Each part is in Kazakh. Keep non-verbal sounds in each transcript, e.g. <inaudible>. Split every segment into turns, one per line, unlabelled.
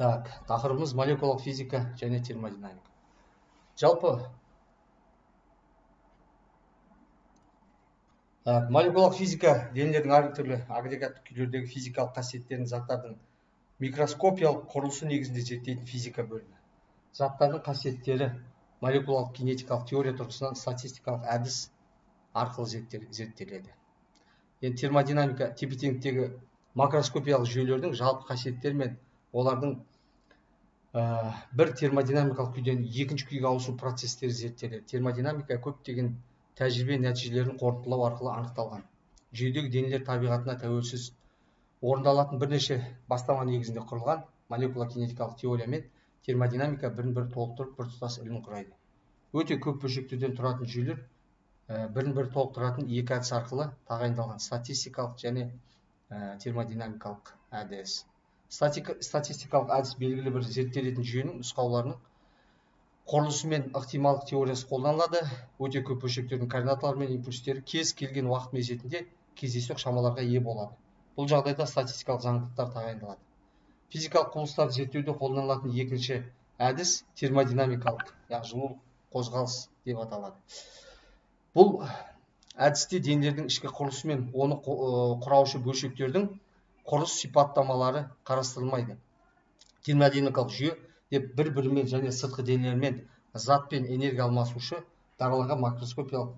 так тақырыбымыз молекулалық физика және термодинамика. Жалпы так молекулалық физика денелердің әртүрлі агрегаттық күйлердегі физикалық қасиеттерін заттардың микроскопиялық құрылысы негізінде зерттейтін физика бөлімі. Заттардың қасиеттері молекулалық кинетикалық теория тұрғысынан статистикалық әдіс арқылы зерттеледі. Енді термодинамика тепе теңдіктегі макроскопиялық жүйелердің жалпы қасиеттері мен олардың ә, бір термодинамикалық күйден екінші күйге ауысу процестері зерттеледі. Термодинамика көптеген тәжірибе нәтижелерін қорытындылау арқылы анықталған. Жүйедегі денелер табиғатына тәуелсіз орындалатын бірнеше бастама негізінде құрылған молекула кинетикалық теория мен термодинамика бірін бірі толықтырып біртұтас ілім құрайды. Өте көп бөлшектерден тұратын жүйелер ә, бірін бірі толықтыратын екі әдіс арқылы тағайындалған статистикалық және ә, термодинамикалық әдіс. Статистикалық әдіс белгілі бір зерттелетін жүйенің нұсқауларының құрылысы мен ықтималық теориясы қолданылады. Өте көп бөлшектердің координаталары мен импульстері кез келген уақыт мезетінде кездейсоқ шамаларға ие болады. Бұл жағдайда статистикалық заңдылықтар тағайындалады. Физикалық құбылыстарды зерттеуде қолданылатын екінші әдіс термодинамикалық яғни жылу қозғалыс деп аталады. Бұл әдісте денелердің ішкі құрылысы мен оны құраушы бөлшектердің құрылыс сипаттамалары қарастырылмайды. Термодинамикалық жүйе деп бір бірімен және сыртқы денелермен зат пен энергия алмасушы дараланған макроскопиялық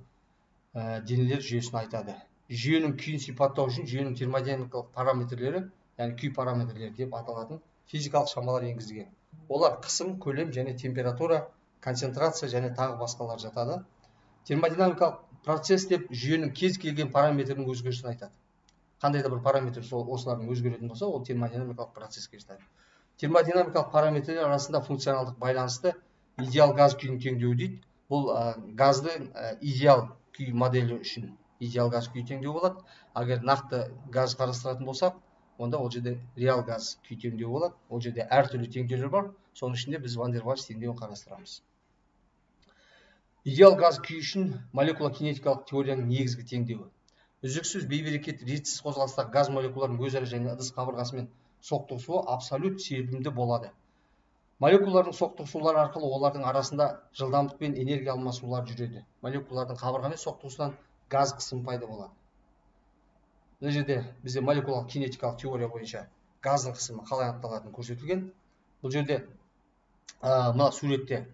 ә, денелер жүйесін айтады. Жүйенің күйін сипаттау үшін жүйенің термодинамикалық параметрлері яғни күй параметрлері деп аталатын физикалық шамалар енгізілген. Олар қысым көлем және температура концентрация және тағы басқалар жатады. Термодинамикалық процесс деп жүйенің кез келген параметрінің өзгерісін айтады. Қандай да бір параметр сол осылардың өзгеретін болса ол термодинамикалық процесске жатады термодинамикалық параметрлер арасында функционалдық байланысты идеал газ күйінің теңдеуі дейді. Бұл ә, газды ә, идеал күй моделі үшін идеал газ күйі теңдеу болады. Егер нақты газ қарастыратын болсақ онда ол жерде реал газ күй теңдеуі болады. Ол жерде әртүрлі теңдеулер бар. Соның ішінде біз ван теңдеуін қарастырамыз. Идеал газ күйі үшін молекула кинетикалық теорияның негізгі теңдеуі. Үздіксіз бейберекет ретсіз қозғалыстағы газ молекулаларының өзара және ыдыс қабырғасымен соқтығысуы абсолют себімді болады. Молекулалардың соқтығысулары арқылы олардың арасында жылдамдық пен энергия алмасулар жүреді. Молекулалардың қабырғамен соқтығысуынан газ қысымы пайда болады. Мына жерде бізде молекулалық кинетикалық теория бойынша газдың қысымы қалай анықталатыны көрсетілген. Бұл жерде ә, мына суретте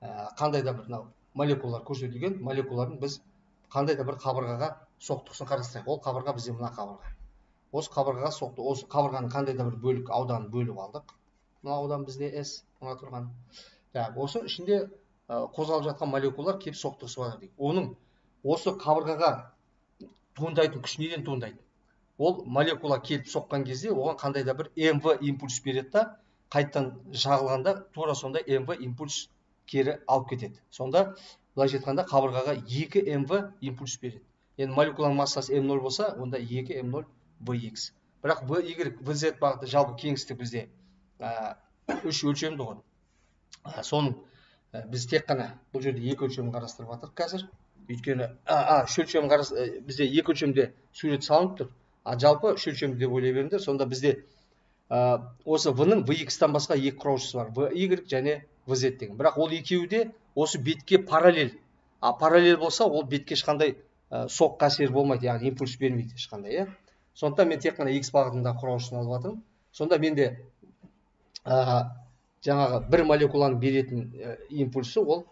ә, қандай да бір мынау молекулалар көрсетілген. Молекулалардың біз қандай да бір қабырғаға соқтығысын қарастырайық ол қабырға бізде мына қабырға. Осы қабырғаға соқты. Осы қабырғаның қандай да бір бөлік ауданын бөліп алдық. Мына аудан бізде с мына тұрған. Так осы ішінде қозғалып жатқан молекулалар келіп соқтығысып жатыр дейік оның осы қабырғаға туындайтын күш неден туындайды ол молекула келіп соққан кезде оған қандай да бір мв импульс береді да қайтадан жағылғанда тура сондай мв импульс кері алып кетеді. Сонда былайша айтқанда қабырғаға екі мв импульс береді. Енді молекуланың массасы м нөл болса онда екі м нөл vx бірақ в y vz бағыты жалпы кеңістік бізде үш өлшемді ғой. Соның біз тек қана бұл жерде екі өлшемін қарастырып жатырмық қазір. Өйткені а үш өлшем бізде екі өлшемде сурет салынып тұр. А жалпы үш өлшемді деп ойлай беріңдер сонда бізде осы в ның vx тан басқа екі құраушысы бар. Y және vz деген. Бірақ ол екеуі де осы бетке параллель. А параллель болса ол бетке ешқандай ә, соққы әсері болмайды яғни импульс бермейді ешқандай иә. Сондықтан мен тек қана x бағытында құраушысын алып жатырмын. Сонда менде ә, жаңағы бір молекуланың беретін ә, импульсі ол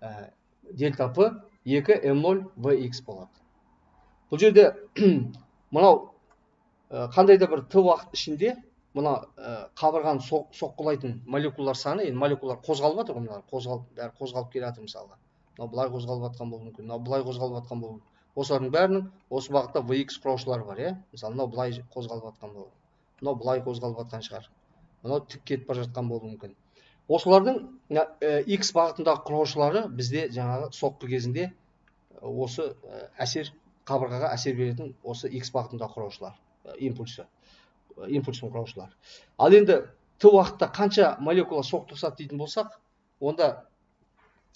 ә, дельта п екі м ноль vx болады. Бұл жерде <clears throat> мынау қандай да бір т уақыт ішінде мына қабырғаны соққылайтын молекулалар саны енді молекулалар қозғалып жатыр ғой мына қозғалып бәрі қозғалып келе жатыр мысалға мынау былай қозғалып жатқан болуы мүмкін мынау былай қозғалып жатқан болуы осылардың бәрінің осы бағытта vx құраушылары бар иә? Мысалы мынау былай қозғалып жатқан болуы мынау былай қозғалып жатқан шығар. Мынау тік кетіп бара жатқан болуы мүмкін. Осылардың x бағытындағы құраушылары бізде жаңағы соққы кезінде осы әсер қабырғаға әсер беретін осы x бағытындағы құраушылар импульсы импульсын құраушылар. Ал енді т уақытта қанша молекула соқтығысады дейтін болсақ онда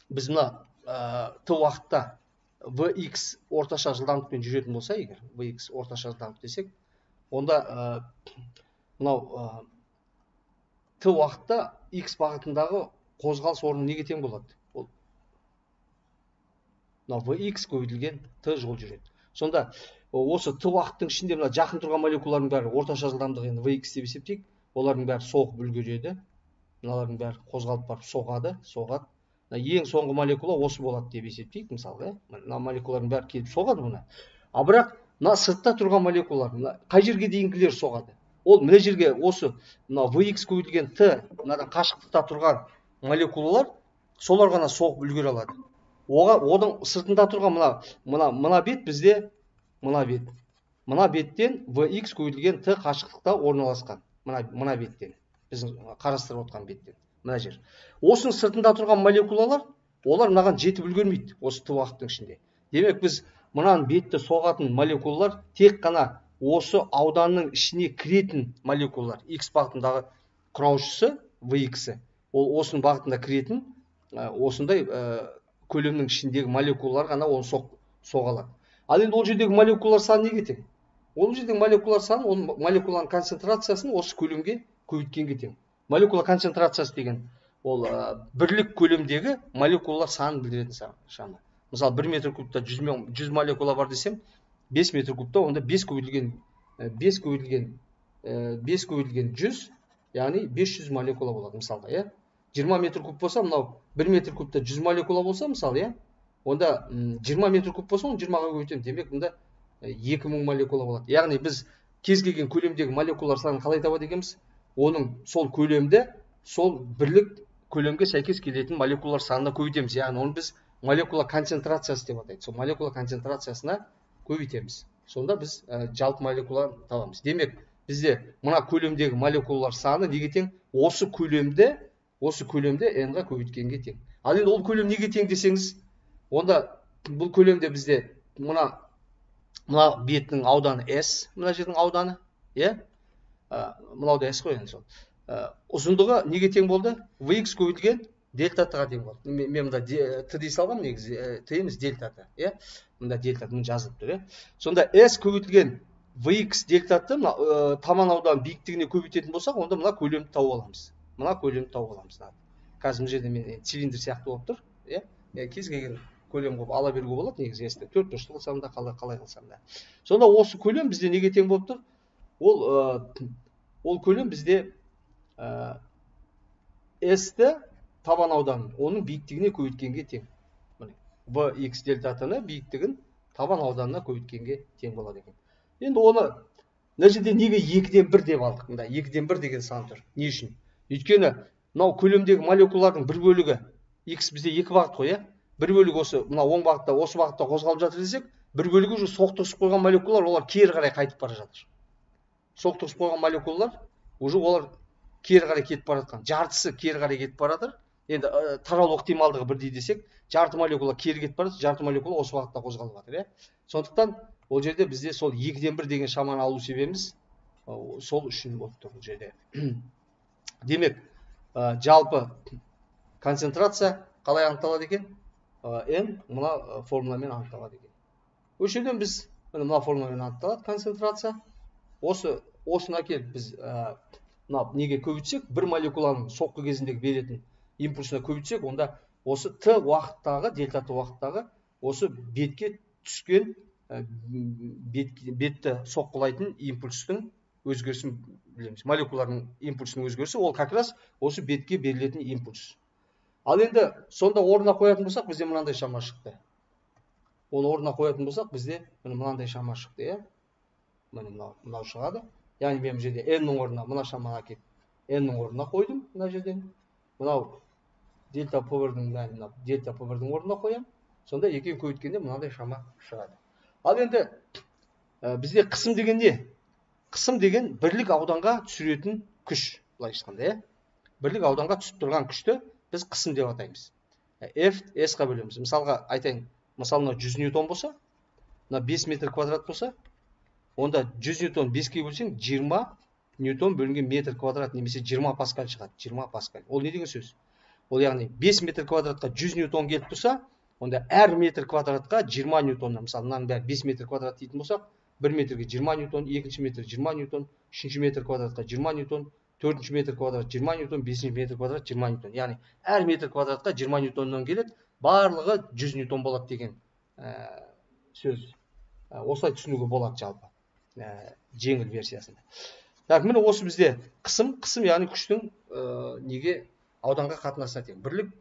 біз мына ә, т уақытта vx орташа жылдамдықпен жүретін болса егер vx орташа жылдамдық десек онда мынау т уақытта x бағытындағы қозғалыс орны неге тең болады? Ол мына vx көбейтілген т жол жүреді. Сонда осы т уақыттың ішінде мына жақын тұрған молекулалардың бәрі орташа жылдамдығы енді vx деп есептейік. Олардың бәрі соғып үлгереді. Мыналардың бәрі қозғалып барып соғады соғады. Ең соңғы молекула осы болады деп есептейік мысалға иә. Мына молекулалардың бәрі келіп соғады бұны а бірақ мына сыртта тұрған молекулалар мына қай жерге дейінгілер соғады? Ол мына жерге осы мына vx көбейтілген т мынадан қашықтықта тұрған молекулалар солар ғана соғып үлгере алады. Оған оның сыртында тұрған мына мына мына бет бізде мына бет. Мына беттен vx көбейтілген т қашықтықта орналасқан. Мына мына беттен біздің қарастырып отқан беттен. Мына жер. Осының сыртында тұрған молекулалар олар мынаған жетіп үлгермейді осы т уақыттың ішінде. Демек біз мынаның бетті соғатын молекулалар тек қана осы ауданның ішіне кіретін молекулалар. X бағытындағы құраушысы vx ол осының бағытында кіретін осындай көлемнің ішіндегі молекулалар ғана оны соға алады ал енді ол жердегі молекулалар саны неге тең? Ол жердегі молекулалар саны ол молекуланың концентрациясын осы көлемге көбейткенге тең. Молекула концентрациясы деген ол бірлік көлемдегі молекулалар санын білдіретін шама мысалы бір метр кубта жүз, жүз молекула бар десем бес метр кубта онда бес көбейтілген бес көбейтілген бес көбейтілген жүз яғни 500 молекула болады мысалға иә. Жиырма метр куб болса мынау бір метр кубта жүз молекула болса мысалы иә. Онда жиырма метр куб болса оны жиырмаға көбейтемін демек мұнда екі мың молекула болады. Яғни біз кез келген көлемдегі молекулалар санын қалай табады екенбіз? Оның сол көлемді сол бірлік көлемге сәйкес келетін молекулалар санына көбейтеміз. Яғни оны біз молекула концентрациясы деп атайды. Сол молекула концентрациясына көбейтеміз. Сонда біз ә, жалпы молекуланы табамыз. Демек бізде мына көлемдегі молекулалар саны неге тең? Осы көлемді осы көлемді n-ға көбейткенге тең. Ал енді ол көлем неге тең десеңіз онда бұл көлемде бізде мына мына бетінің ауданы s мына жердің ауданы иә? Ә, мынау да s қой енді сол. Ә, ұзындығы неге тең болды? Vx көбейтілген дельта т ға тең болады мен мында т дей салғанмын негізі т емес дельта т иә? Мында дельта мына жазылып тұр иә? Сонда s көбейтілген vx дельта т мына таман ауданын биіктігіне көбейтетін болсақ онда мына көлемді тауып аламыз. Мына көлемді тауып аламыз қазір мына жерде мен цилиндр сияқты болып тұр иә? Кез келген көлем қылып ала беруге болады негізі s төрт бұрышты қылсам да қалай қалай қылсам да. Сонда осы көлем бізде неге тең болып тұр? Ол ол көлем бізде s ті табан ауданын оның биіктігіне көбейткенге тең. Міне в x дельта биіктігін табан ауданына көбейткенге тең болады екен. Енді оны мына жерде неге екіден бір деп алдық? Мында екіден бір деген сан тұр. Не үшін? Өйткені мынау көлемдегі молекулалардың бір бөлігі x бізде екі бағыт қой иә? Бір бөлігі осы мына оң бағытта осы бағытта қозғалып жатыр десек бір бөлігі уже соқтығысып қойған молекулалар олар кері қарай қайтып бара жатыр. Соқтығысып қойған молекулалар уже олар кері қарай кетіп бара жатқан. жартысы кері қарай кетіп бара жатыр. енді таралу ықтималдығы бірдей десек жарты молекула кері кетіп бара жарты молекула осы бағытта қозғалып жатыр иә. сондықтан ол жерде бізде сол екіден бір деген шаманы алу себебіміз сол үшін болып тұр бұл жерде. <clears throat> Демек жалпы концентрация қалай анықталады екен? n мына формуламен анықталады екен. Осы жерден біз мына формуламен анықталады концентрация. Осы осыны әкеліп біз мына неге көбейтсек бір молекуланың соққы кезіндегі беретін импульсына көбейтсек онда осы т уақыттағы дельта т уақыттағы осы бетке түскен бет, бетті соққылайтын импульстың өзгерісін білеміз. Молекулалардың импульсының өзгерісі ол как раз осы бетке берілетін импульс. Ал енді сонда орнына қоятын болсақ бізде мынандай шама шықты. Оны орнына қоятын болсақ бізде мынандай шама шықты иә? Міне мынау мынау шығады. Яғни мен бұл жерде n-нің орнына мына шаманы әкеліп n-нің орнына қойдым мына жерден. Мынау дельта п бірдің мәнін мына дельта п бірдің орнына қоямын. Сонда екеуін көбейткенде мынандай шама шығады ал енді ә, бізде қысым деген не? Қысым деген бірлік ауданға түсіретін күш. Былайша айтқанда иә? Бірлік ауданға түсіп тұрған күшті біз қысым деп атаймыз. F s қа бөлеміз. Мысалға айтайын мысалы мынау жүз ньютон болса мына бес метр квадрат болса онда жүз ньютон беске бөлсең жиырма ньютон бөлінген метр квадрат немесе жиырма паскаль шығады жиырма паскаль. Ол не деген сөз? Ол яғни 5 метр квадратқа 100 ньютон келіп тұрса онда әр метр квадратқа 20 ньютоннан мысалы мынаның бәрі 5 метр квадрат дейтін болсақ 1 метрге 20 ньютон екінші метр 20 ньютон үшінші метр квадратқа 20 ньютон төртінші метр квадрат жиырма ньютон бесінші метр квадрат жиырма ньютон. Яғни әр метр квадратқа жиырма ньютоннан келеді барлығы жүз ньютон болады деген ә, сөз. Ә, осылай түсінуге болады жалпы. Ә, жеңіл версиясында. Так міне осы бізде қысым. Қысым яғни күштің ә, неге ауданға қатынасына тең. Бірлік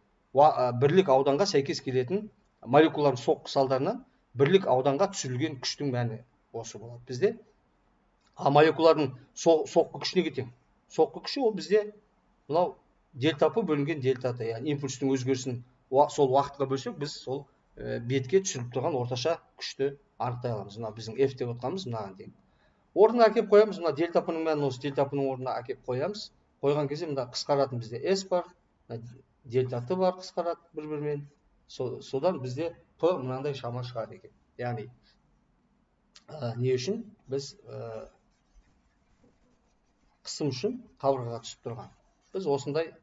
бірлік ауданға сәйкес келетін молекулалардың соққы салдарынан бірлік ауданға түсірілген күштің мәні осы болады бізде. А молекулалардың соққы күшіне кетемін соққы күші ол бізде мынау дельта п бөлінген дельта т яғни импульстың өзгерісін сол уақытқа бөлсек біз сол ә, бетке түсіріп тұрған орташа күшті анықтай аламыз. Мына біздің f деп отқанымыз мынаған тең. Орнына әкеліп қоямыз. мына дельта п ның осы дельта ның орнына әкеліп қоямыз. қойған кезде мында қысқаратын бізде s бар дельта т бар қысқарады бір бірімен содан бізде п мынандай шама шығады екен. Яғни ә, не үшін? Біз ә, қысым үшін қабырғаға түсіп тұрған. Біз осындай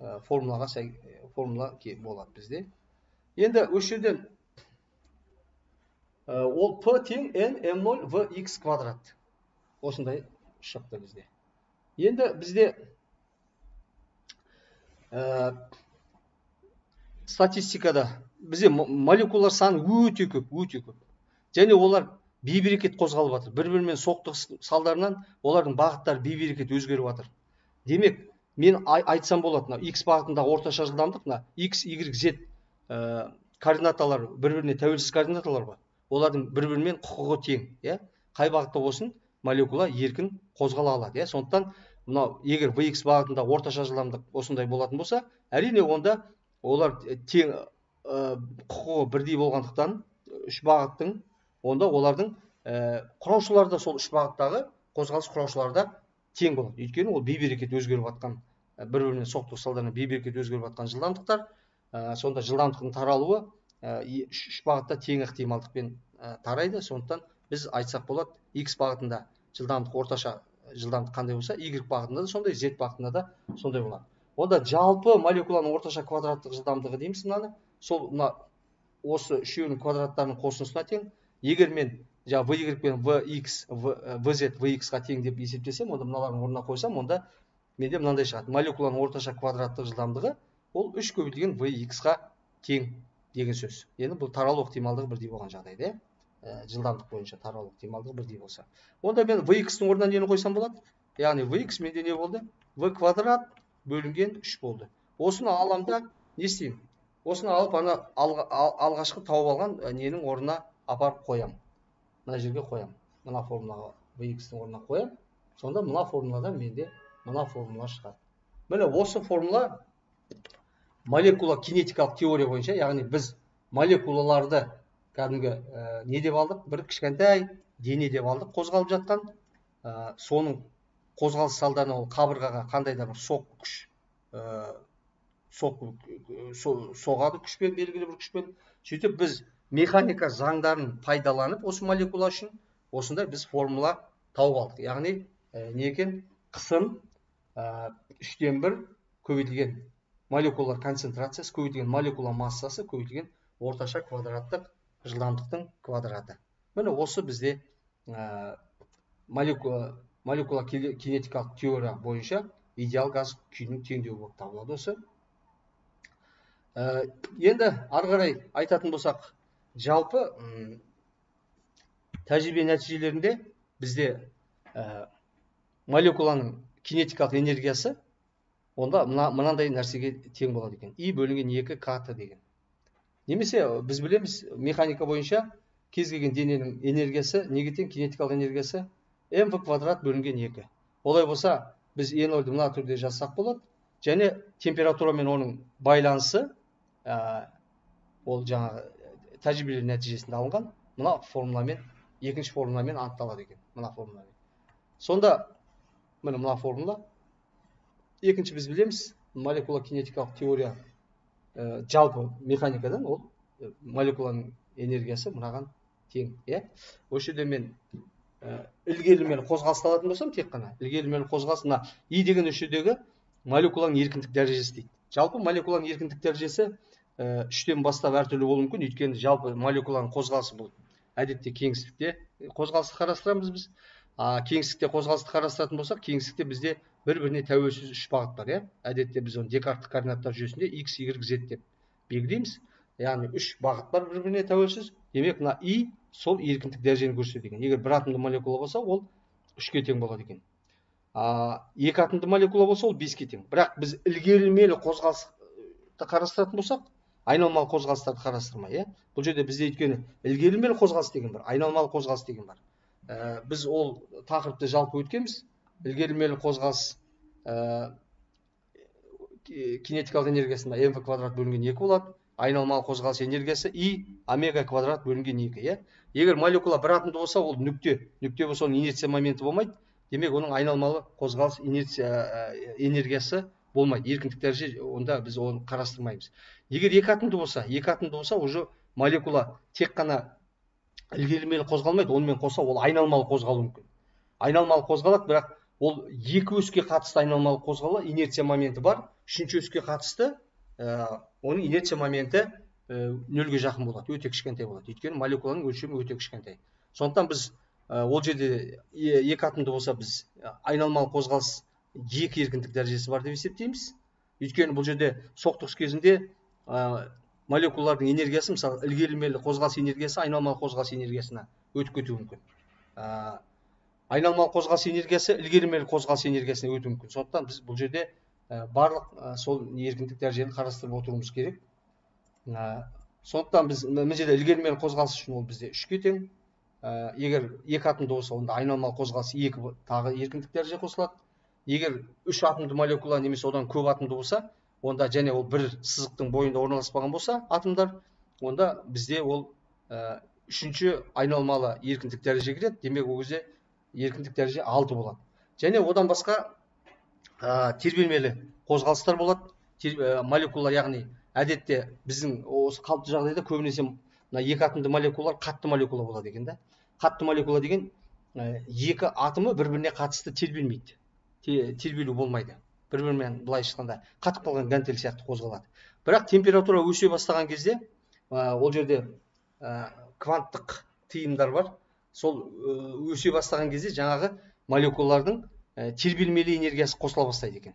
ә, формулаға сәй, формула болады бізде. Енді осы жерден ол п тең n m0 в x квадрат. Осындай шықты бізде. Енді бізде ә, статистикада бізде молекулалар саны өте көп өте көп. Және олар бейберекет қозғалып жатыр. Бір бірімен соқтығыс салдарынан олардың бағыттары бейберекет өзгеріп жатыр. Демек мен айтсам болады мына x бағытындағы орташа жылдамдық мына x y z ә, координаталар бір біріне тәуелсіз координаталар ғой олардың бір бірімен құқығы тең иә? Қай бағытта болсын молекула еркін қозғала алады иә? Сондықтан мынау егер vx бағытында орташа жылдамдық осындай болатын болса әрине онда олар тең ә, құқығы бірдей болғандықтан үш бағыттың онда олардың ә, құраушылары да сол үш бағыттағы қозғалыс құраушылары да тең болады. Өйткені ол бейберекет өзгеріп жатқан бір біріне соқтығыс салдарынан бейберекет өзгеріп жатқан жылдамдықтар ә, сонда жылдамдықтың таралуы үш бағытта тең ықтималдықпен тарайды. Сондықтан біз айтсақ болады x бағытында жылдамдық орташа жылдамдық қандай болса y бағытында да сондай z бағытында да сондай болады. Онда жалпы молекуланың орташа квадраттық жылдамдығы дейміз мынаны. Сол мына осы үшеуінің квадраттарының қосындысына тең егер мен жаңағы v y пен vx vz vx-ға тең деп есептесем онда мыналардың орнына қойсам онда менде мынандай шығады. Молекуланың орташа квадраттық жылдамдығы ол үш көбейтілген vx-ға тең деген сөз. Енді бұл таралу ықтималдығы бірдей болған жағдайда иә. Жылдамдық бойынша таралу ықтималдығы бірдей болса. Онда мен vx-тің орнына нені қойсам болады? Яғни vx менде не болды? V квадрат бөлінген үш болды. Осыны аламын да не істеймін? Осыны алып ана алғашқы тауып алған ненің орнына апарып қоямын мына жерге қоямын мына формулаға vx-тің орнына қоямын сонда мына формуладан менде мына формула шығады. Міне осы формула молекула кинетикалық теория бойынша яғни біз молекулаларды кәдімгі ә, не деп алдық? Бір кішкентай дене деп алдық қозғалып жатқан. Ә, соның қозғалыс салдарынан ол қабырғаға қандай да бір соққы күш ә, соқ, соғады күшпен белгілі бір күшпен. Сөйтіп біз механика заңдарын пайдаланып осы молекула үшін осындай біз формула тауып алдық. Яғни ә, не екен? Қысым үштен бір көбейтілген молекулалар концентрациясы көбейтілген молекула массасы көбейтілген орташа квадраттық жылдамдықтың квадраты. Міне осы бізде ә, молекула молекула кинетикалық теория бойынша идеал газ күйінің теңдеуі болып табылады осы. Ә, енді ары қарай айтатын болсақ жалпы тәжірибе нәтижелерінде бізде ә, молекуланың кинетикалық энергиясы онда мына, мынандай нәрсеге тең болады екен. И бөлінген екі кт деген. Немесе біз білеміз механика бойынша кез келген дененің энергиясы неге тең кинетикалық энергиясы мв квадрат бөлінген екі. Олай болса біз е мына түрде жазсақ болады. Және температура мен оның байланысы ә, ол жаңағы тәжірибелер нәтижесінде алынған. Мына формуламен екінші формуламен анықталады екен мына формуламен. Сонда міне мына формула. Екінші біз білеміз молекула кинетикалық теория ә, жалпы механикадан ол ә, молекуланың энергиясы мынаған тең иә? Осы жерде мен ә, ілгерілмелі қозғалысты алатын болсам тек қана ілгерілмелі қозғалыс мына и деген осы жердегі молекуланың еркіндік дәрежесі дейді. Жалпы молекуланың еркіндік дәрежесі үштен бастап әртүрлі болуы мүмкін. Өйткені жалпы молекуланың қозғалысы бұл әдетте кеңістікте қозғалысты қарастырамыз біз. А кеңістікте қозғалысты қарастыратын болсақ кеңістікте бізде бір біріне тәуелсіз үш бағыт бар иә? Әдетте біз оны декарттық координаттар жүйесінде x y z деп белгілейміз. Яғни үш бағыт бар бір біріне тәуелсіз. Демек мына и сол еркіндік дәрежені көрсетеді екен. Егер бір атомды молекула болса ол үшке тең болады екен. А екі атомды молекула болса ол беске тең. Бірақ біз ілгерілмелі қозғалысты қарастыратын болсақ айналмалы қозғалыстарды қарастырмай иә? Бұл жерде бізде өйткені ілгерілмелі қозғалыс деген бар айналмалы қозғалыс деген бар. Ә, біз ол тақырыпты жалпы өткенбіз. Ілгерілмелі қозғалыс кинетикалық энергиясында мв квадрат бөлінген екі болады айналмалы қозғалыс энергиясы и омега квадрат бөлінген екі иә? Егер молекула бір атомды болса ол нүкте нүкте болса оның инерция моменті болмайды. Демек оның айналмалы қозғалыс инерция ә, энергиясы болмайды. Еркіндік дәреже онда біз оны қарастырмаймыз. Егер екі атомды болса екі атомды болса уже молекула тек қана ілгерілмелі қозғалмайды онымен қоса ол айналмалы қозғалуы мүмкін. Айналмалы қозғалады бірақ ол екі өске қатысты айналмалы қозғала инерция моменті бар. Үшінші өске қатысты ә, оның инерция моменті ә, нөлге жақын болады өте кішкентай болады. Өйткені молекуланың өлшемі өте кішкентай. Сондықтан біз ә, ол жерде екі атомды болса біз айналмалы қозғалыс екі еркіндік дәрежесі бар деп есептейміз. Өйткені бұл жерде соқтығыс кезінде ә, молекулалардың энергиясы мысалы ілгерілмелі қозғалыс энергиясы айналмалы қозғалыс энергиясына өтіп кетуі мүмкін. Ә, айналмалы қозғалыс энергиясы ілгерілмелі қозғалыс энергиясына өтуі мүмкін. Сондықтан біз бұл жерде Ә, барлық ә, сол еркіндік дәрежені қарастырып отыруымыз керек. Ә, сондықтан біз мына жерде ілгерілмелі қозғалыс үшін ол бізде үшке тең. Егер екі атомды болса онда айналмалы қозғалыс екі тағы еркіндік дәреже қосылады. Егер үш атомды молекула немесе одан көп атомды болса онда және ол бір сызықтың бойында орналаспаған болса атомдар онда бізде ол үшінші айналмалы еркіндік дәреже кіреді демек ол кезде еркіндік дәреже алты болады. Және одан басқа ә, тербелмелі қозғалыстар болады. Тер, ә, молекула яғни әдетте біздің осы қалыпты жағдайда көбінесе мына екі атомды молекулалар қатты молекула болады екен да. Қатты молекула деген ә, екі атомы бір біріне қатысты тербелмейді. Тербелу болмайды. Бір бірімен былайша айтқанда қатып қалған гантель сияқты қозғалады. Бірақ температура өсе бастаған кезде ә, ол жерде ә, кванттық тыйымдар бар. Сол өсе бастаған кезде жаңағы молекулалардың тербелмелі энергиясы қосыла бастайды екен.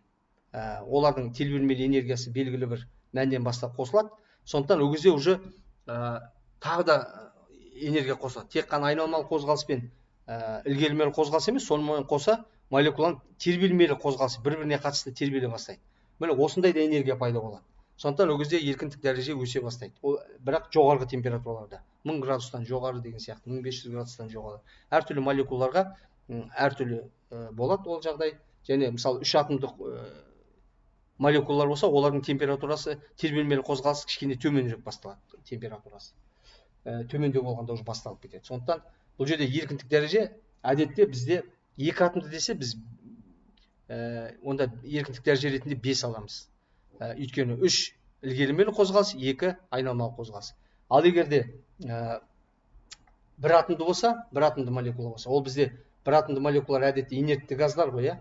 Ә, олардың тербелмелі энергиясы белгілі бір мәннен бастап қосылады. Сондықтан ол кезде уже ә, тағы да энергия қосылады. Тек қана айналмалы қозғалыспен ә, ілгерілмелі қозғалыс емес сонымен қоса молекуланың тербелмелі қозғалысы бір біріне қатысты тербеле бастайды. Міне осындай да энергия пайда болады. Сондықтан ол кезде еркіндік дәреже өсе бастайды. Ол бірақ жоғарғы температураларда. Мың градустан жоғары деген сияқты мың бес жүз градустан жоғары. Әртүрлі молекулаларға әртүрлі болады ол жағдай. Және мысалы үш атомдық молекулалар болса олардың температурасы тербелмелі қозғалыс кішкене төменірек басталады температурасы. Төмендеу болғанда уже басталып кетеді. Сондықтан бұл жерде еркіндік дәреже әдетте бізде екі атомды десе біз онда еркіндік дәреже ретінде бес аламыз. Өйткені үш ілгерілмелі қозғалыс екі айналмалы қозғалыс. Ал егер де бір атомды болса бір атомды молекула болса. Ол бізде бір атомды молекулалар әдетте инертті газдар ғой иә?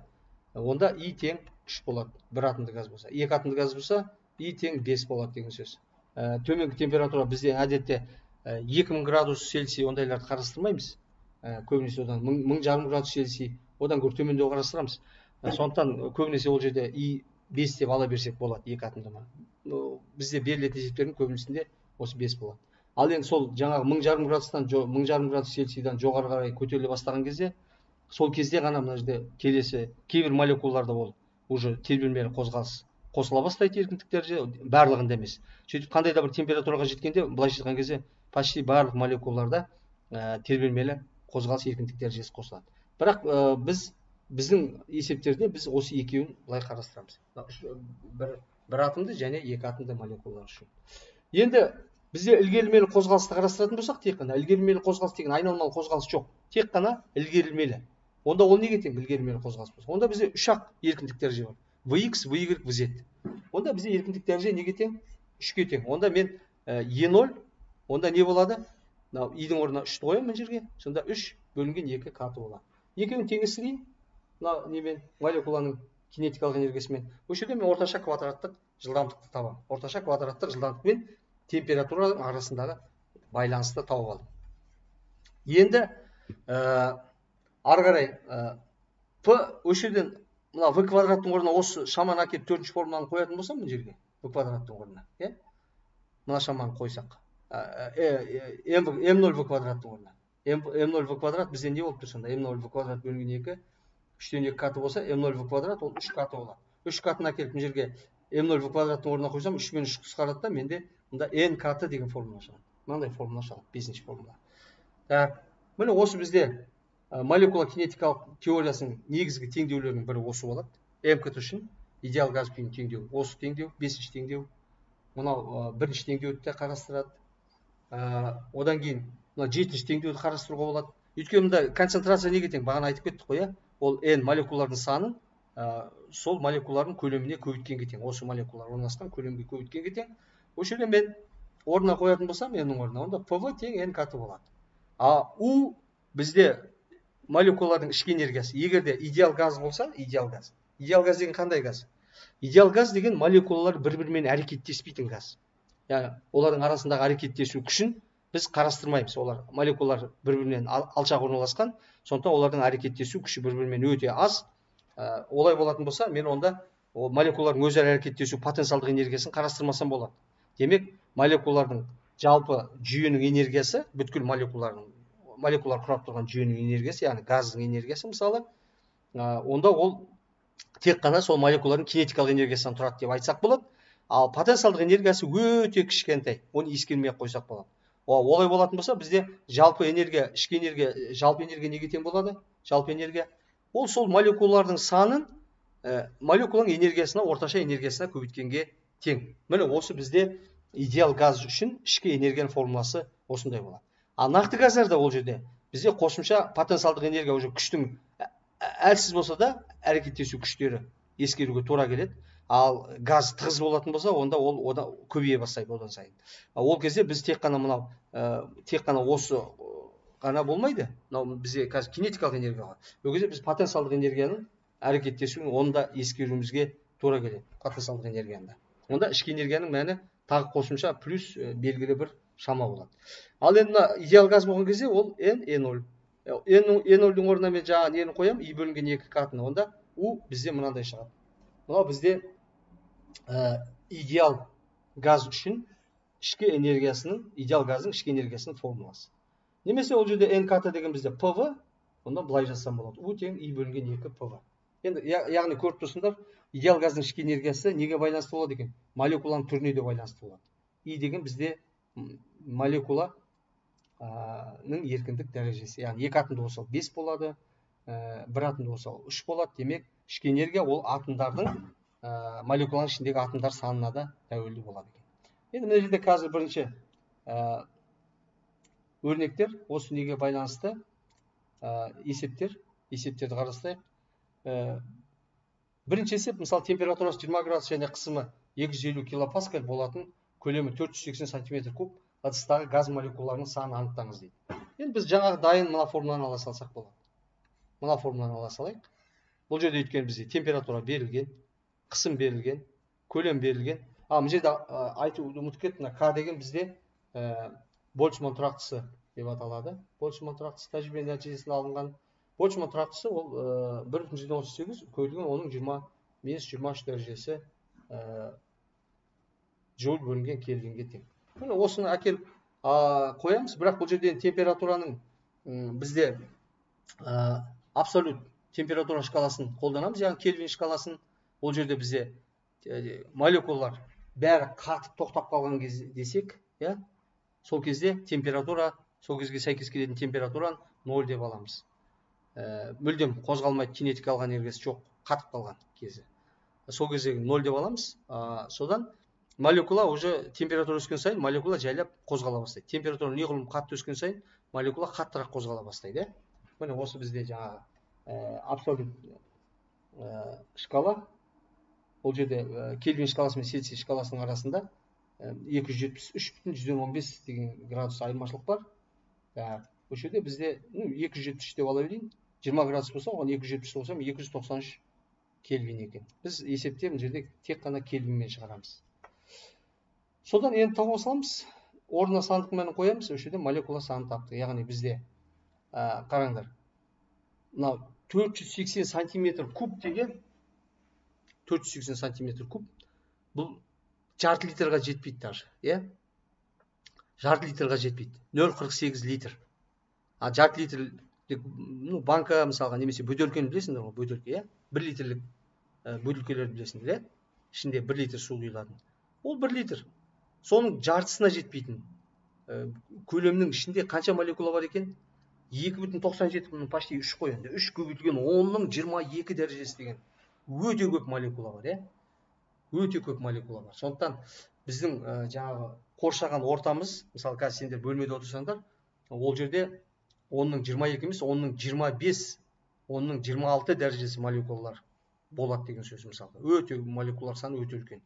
Онда и тең үш болады бір атомды газ болса. Екі атомды газ болса и тең бес болады деген сөз. Ә, төменгі температура бізде әдетте екі мың градус цельсий ондайларды қарастырмаймыз. Ә, көбінесе одан мың, жарым градус цельсий одан гөрі төмендеу қарастырамыз. Ә, сондықтан көбінесе ол жерде и бес деп ала берсек болады екі атомдама бізде берілетін есептердің көбінесінде осы бес болады. Ал енді сол жаңағы мың жарым градустан мың жарым градус цельсийдан жоғары қарай көтеріле бастаған кезде сол кезде ғана мына жерде келесі кейбір молекулаларда ол уже тербелмелі қозғалыс қосыла бастайды еркіндік дәреже барлығында емес. Сөйтіп қандай да бір температураға жеткенде былайша айтқан кезде почти барлық молекулаларда ә, тербелмелі қозғалыс еркіндік дәрежесі қосылады. Бірақ ә, біз біздің есептерде біз осы екеуін былай қарастырамыз. Бір, бір атомды және екі атомды молекулалар үшін. Енді бізде ілгерілмелі қозғалысты қарастыратын болсақ тек қана ілгерілмелі қозғалыс деген айналмалы қозғалыс жоқ. Тек қана ілгерілмелі онда ол неге тең ілгерілмелі қозғалыс болса? Онда бізде үш ақ еркіндік дәреже бар. Vx vy vz онда бізде еркіндік дәреже неге тең? Үшке тең. Онда мен е ноль онда не болады? Мынау идің орнына үшті қоямын мына жерге. Сонда үш бөлінген екі каты болады. Екеуін теңестірейін. Мына немен молекуланың кинетикалық энергиясымен. Осы жерде мен орташа квадраттық жылдамдықты табамын. Орташа квадраттық жылдамдық пен температураның арасындағы байланысты тауып алдым. Енді ары қарай п осы жерден мына в квадраттың орнына осы шаманы әкеліп төртінші формуланы қоятын болсам мына жерге в квадраттың орнына иә? Мына шаманы қойсақ м ноль в квадраттың орнына. М ноль в квадрат бізде не болып тұр сонда? М ноль в квадрат бөлінген екі үштен екі каты болса м ноль в квадрат ол үш каты болады. Үш катын әкеліп мына жерге м ноль в квадраттың орнына қойсам үш пен үш қысқарады да менде мында n каты деген формула шығады мынандай формула шығады бесінші формула так міне осы бізде молекула кинетикалық теориясының негізгі теңдеулерінің бірі осы болады мкт үшін идеал газ күйінің теңдеуі осы теңдеу бесінші теңдеу мынау бірінші теңдеуді де қарастырады одан кейін мына жетінші теңдеуді қарастыруға болады өйткені мында концентрация неге тең бағана айтып кеттік қой иә ол n молекулалардың санын сол молекулалардың көлеміне көбейткенге тең осы молекулалар орналасқан көлемге көбейткенге тең осы жерде мен орнына қоятын болсам ннің орнына онда пв тең н каты болады а у бізде молекулалардың ішкі энергиясы егер де идеал газ болса идеал газ идеал газ деген қандай газ идеал газ деген молекулалар бір бірімен әрекеттеспейтін газ яғни олардың арасындағы әрекеттесу күшін біз қарастырмаймыз олар молекулалар бір бірінен алшақ орналасқан сондықтан олардың әрекеттесу күші бір бірімен өте аз ә, олай болатын болса мен онда ол молекулалардың өзара әрекеттесу потенциалдық энергиясын қарастырмасам болады демек молекулалардың жалпы жүйенің энергиясы бүткіл молекулалардың молекулалар құрап тұрған жүйенің энергиясы яғни газдың энергиясы мысалы. Онда ол тек қана сол молекулалардың кинетикалық энергиясынан тұрады деп айтсақ болады. Ал потенциалдық энергиясы өте кішкентай оны ескермей ақ қойсақ болады. Олай болатын болса бізде жалпы энергия ішкі энергия жалпы энергия неге тең болады? Жалпы энергия. Ол сол молекулалардың санын ә, молекуланың энергиясына орташа энергиясына көбейткенге тең. Міне осы бізде идеал газ үшін ішкі энергияның формуласы осындай болады. Ал нақты газдарда ол жерде. Бізде қосымша потенциалдық энергия уже күштің әлсіз болса да әрекеттесу күштері ескеруге тура келеді. Ал газ тығыз болатын болса онда ол одан көбейе бастайды одан сайын. Ол кезде біз тек қана мынау ә, тек қана осы ғана болмайды. Мынау бізде қазір кинетикалық энергия бар. Ол кезде біз потенциалдық энергияның әрекеттесуін оны да ескеруімізге тура келеді. Потенциалдық энергияны онда ішкі энергияның мәні тағы қосымша плюс белгілі бір шама болады. Ал енді мына идеал газ болған кезде ол n e ноль e нольдің орнына мен жаңағы нені қоямын и бөлінген екі катыны онда у бізде мынандай шығады. Мынау бізде ә, идеал газ үшін ішкі энергиясының идеал газдың ішкі энергиясының формуласы. Немесе ол жерде нкт деген бізде пв онда былай жазсам болады. У тең и бөлінген екі пв енді яғни көріп тұрсыңдар идеал газдың ішкі энергиясы неге байланысты болады екен? Молекуланың түріне де байланысты болады. И деген бізде молекуланың еркіндік дәрежесі. Яғни екі атомды болса бес болады ә, бір атомды болса үш болады. Демек ішкі энергия ол атомдардың ә, молекуланың ішіндегі атомдар санына да тәуелді болады екен. Енді мына жерде қазір бірінші ә, өрнектер осы неге байланысты? Ә, есептер. Есептерді қарастырайық бірінші есеп мысалы температурасы 20 градус және қысымы 250 килопаскаль болатын көлемі 480 сантиметр куб ыдыстағы газ молекулаларының санын анықтаңыз дейді. Енді біз жаңағы дайын мына формуланы ала салсақ болады. Мына формуланы ала салайық. Бұл жерде өйткені бізде температура берілген қысым берілген көлем берілген. А мына жерде айтуды ұмытып кеттім мына к деген бізде ә, больцман тұрақтысы деп аталады. Больцман тұрақтысы тәжірибе нәтижесінде алынған. Больцман тұрақтысы ол бір бүтін жүзден отыз сегіз көбейтілген оның жиырма минус жиырма үш дәрежесі джоуль бөлінген кельвинге тең. Міне осыны әкеліп қоямыз. Бірақ бұл жерде температураның бізде абсолют температура шкаласын қолданамыз. Яғни кельвин шкаласын ол жерде бізде молекулалар бәрі қатып тоқтап қалған кез десек иә сол кезде температура сол кезге сәйкес келетін температураны ноль деп аламыз. Ә, мүлдем қозғалмайды кинетикалық энергиясы жоқ қатып қалған кезі. Сол кезде ноль деп аламыз. Ә, содан молекула уже температура өскен сайын молекула жайлап қозғала бастайды. Температура неғұрлым қатты өскен сайын молекула қаттырақ қозғала бастайды иә. Міне осы бізде жаңағы ә, абсолют ә, шкала. Ол жерде ә, кельвин шкаласы мен цельсий шкаласының арасында екі жүз жетпіс үш бүтін жүзден он бес деген градус айырмашылық бар. Так осы жерде бізде ну екі жүз жетпіс үш деп ала берейін. Жиырма градус болса оған екі жүз жетпіс қоссам екі жүз тоқсан үш кельвин екен. Біз есепте мына жерде тек қана кельвинмен шығарамыз. Содан енді тауып саламыз. Орнына сандық мәнін қоямыз осы жерде молекула санын таптық. Яғни бізде ә, қараңдар мынау төрт жүз сексен сантиметр куб деген төрт жүз сексен сантиметр куб бұл жарты литрға жетпейді даже иә? Жарты литрға жетпейді. нөл қырық сегіз литр. А жарты литр ну банка мысалға немесе бөтелкені білесіңдер ғой бөтелке иә? бір литрлік ә, бөтелкелерді білесіңдер иә? ішінде бір литр су құйылатын. Ол бір литр. Соның жартысына жетпейтін ә, көлемнің ішінде қанша молекула бар екен? Екі бүтін тоқсан жеті мың почти үш қой енді. Үш көбейтілген онның жиырма екі дәрежесі деген өте көп молекула бар иә? Өте көп молекула бар. Сондықтан біздің ә, жаңағы қоршаған ортамыз мысалы қазір сендер бөлмеде отырсаңдар ол жерде онның жиырма екі емес онның жиырма бес онның жиырма алты дәрежесі молекулалар болады деген сөз мысалы өте молекулалар саны өте үлкен.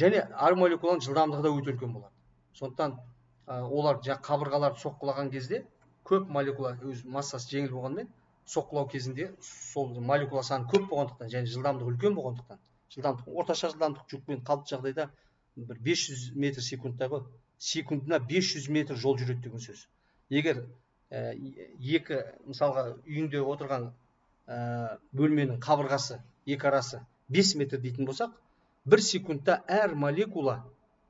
Және әр молекуланың жылдамдығы да өте үлкен болады. Сондықтан ә, олар жаңағы қабырғаларды соққылаған кезде көп молекула өз массасы жеңіл болғанымен соққылау кезінде сол молекула саны көп болғандықтан және жылдамдығы үлкен болғандықтан жылдамдық орташа жылдамдық жүкпен қалыпты жағдайда бір 500 метр секундта ғой секундына 500 метр жол жүреді деген сөз. Егер екі мысалға үйіңде отырған ә, бөлменің қабырғасы екі арасы 5 метр дейтін болсақ бір секундта әр молекула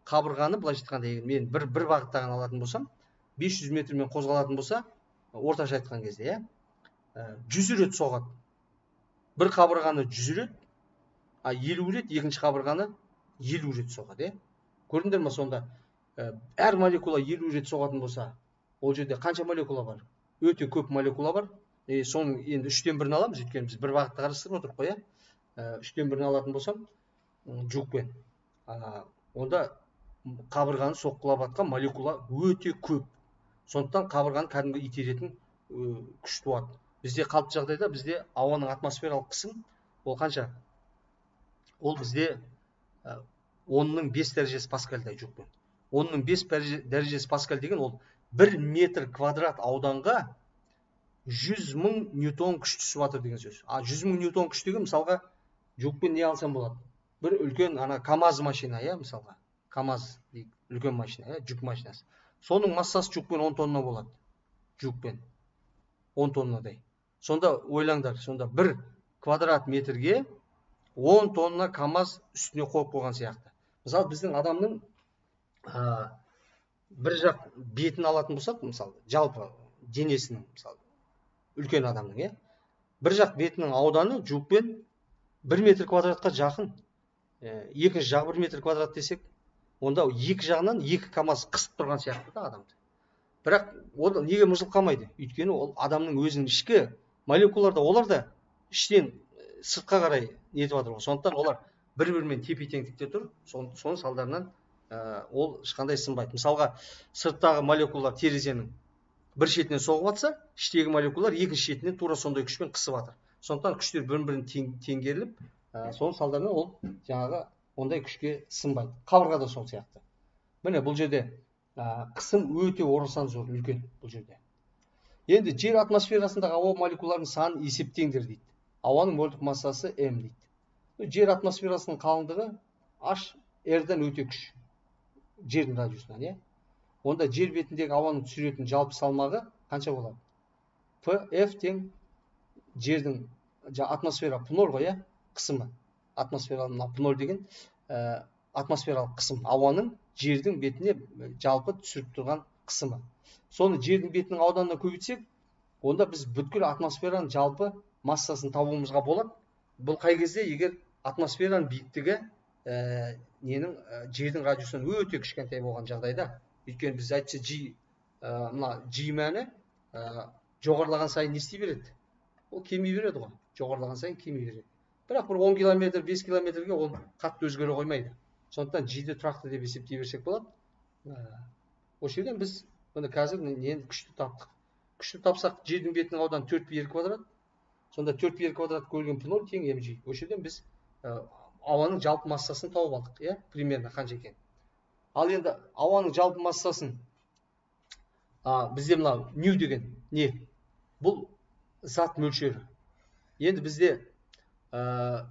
қабырғаны былайша айтқанда егер мен бір бір бағытта ғана алатын болсам 500 метрмен қозғалатын болса орташа айтқан кезде иә жүз рет соғады. Бір қабырғаны жүз рет а елу рет екінші қабырғаны елу рет соғады иә. Көрдіңдер ма сонда? Әр молекула елу рет соғатын болса ол жерде қанша молекула бар? Өте көп молекула бар. И соның енді үштен бірін аламыз. Өйткені біз бір бағытты қарастырып отырмық қой иә? Ә, үштен бірін алатын болсам жукпен. Онда қабырғаны соққылап жатқан молекула өте көп. Сондықтан қабырғаны кәдімгі итеретін күш туады. Бізде қалыпты жағдайда бізде ауаның атмосфералық қысым ол қанша? Ол бізде онның бес дәрежесі паскальдай жүкпен онның бес дәрежесі паскаль деген ол бір метр квадрат ауданға жүз мың ньютон күш түсіп жатыр деген сөз. А жүз мың ньютон күш деген мысалға жүкпен не алсам болады? бір үлкен ана камаз машина иә мысалға. Камаз дейік үлкен машина иә жүк машинасы. Соның массасы жүкпен он тонна болады. Жүкпен он тоннадай. Сонда ойлаңдар сонда бір квадрат метрге он тонна камаз үстіне қойып қойған сияқты. Мысалы біздің адамның бір жақ бетін алатын болсақ мысалы жалпы денесінің мысалы үлкен адамның иә бір жақ бетінің ауданы жуықпен бір метр квадратқа жақын. Ә, екінші жағы бір метр квадрат десек онда екі жағынан екі камаз қысып тұрған сияқты да адамды. Бірақ ол неге мыжылып қалмайды? Өйткені ол адамның өзінің ішкі молекулаларда олар да іштен сыртқа қарай нетіп жатыр ғой. Сондықтан олар бір бірімен тепе теңдікте тұр соның салдарынан ол ешқандай сынбайды. Мысалға сырттағы молекулалар терезенің бір шетінен соғып жатса іштегі молекулалар екінші шетінен тура сондай күшпен қысып жатыр сондықтан күштер бір бірін тең, теңгеріліп ә, соның салдарынан ол жаңағы ондай күшке сынбайды. Қабырға да сол сияқты. Міне бұл жерде ә, қысым өте орасан зор үлкен бұл жерде. Енді жер атмосферасындағы ауа молекулаларының санын есептеңдер дейді. Ауаның мольдық массасы м дейді. Жер атмосферасының қалыңдығы h рдан өте күш жердің радиусынан иә онда жер бетіндегі ауаның түсіретін жалпы салмағы қанша болады? П f тең жердің атмосфера п ноль ғой иә? Қысымы. Атмосфера мына п ноль деген ә, атмосфералық қысым. Ауаның жердің бетіне жалпы түсіріп тұрған қысымы. Соны жердің бетінің ауданына көбейтсек онда біз бүткіл атмосфераның жалпы массасын табуымызға болады. Бұл қай кезде? Егер атмосфераның биіктігі ә, ненің ә, жердің радиусынан өте кішкентай болған жағдайда өйткені біз әйтсе жи ә, мына жи мәні ә, жоғарылаған сайын не істей береді? Ол кеми береді ғой. Жоғарылаған сайын кеми береді. Бірақ бір он километр бес километрге ол қатты өзгере қоймайды. Сондықтан жиді тұрақты деп есептей берсек болады. Ә, осы жерден біз міне қазір нені күшті таптық. Күшті тапсақ жердің бетінің ауданы төрт пи квадрат. Сонда төрт пи квадрат бөлген п ноль тең mg осы жерден біз ауаның жалпы массасын тауып алдық иә примерно қанша екен ал енді ауаның жалпы массасын а, бізде мына ню деген не? Бұл зат мөлшері. Енді бізде ә,